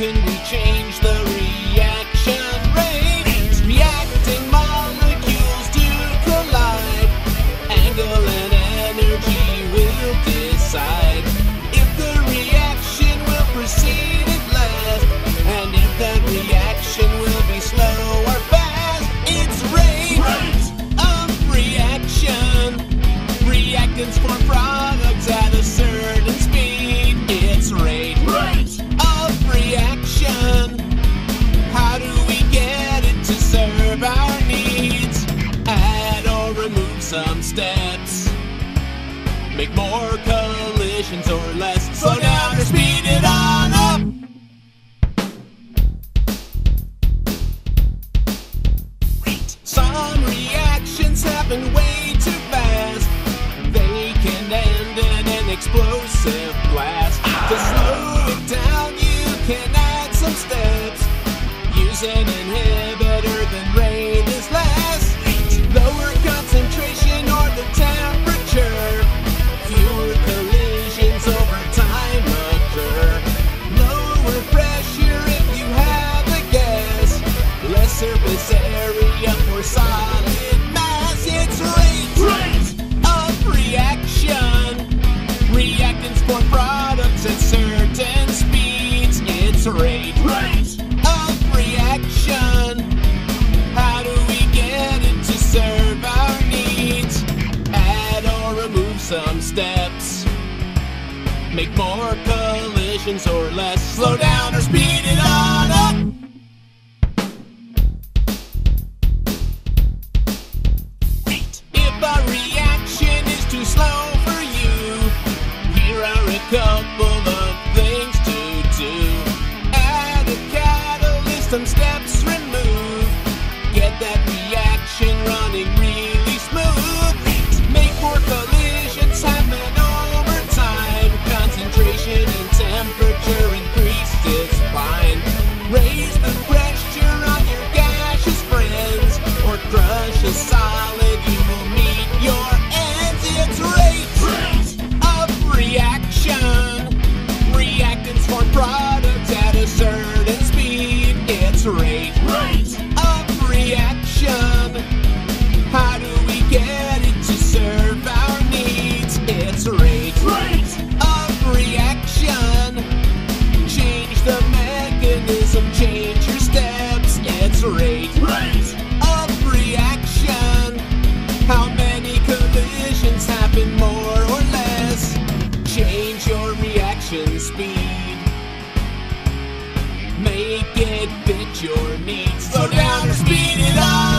can we change Make more collisions or less. Slow down or speed it on up. Some reactions happen way too fast. They can end in an explosive blast. To slow it down, you can add some steps. Use an inhibitor, surface area for solid mass. It's rate, rate of reaction. Reactants for products at certain speeds. It's rate, rate of reaction. How do we get it to serve our needs? Add or remove some steps. Make more collisions or less. Slow down or speed it up. A reaction speed. Make it fit your needs. Slow down or speed it up.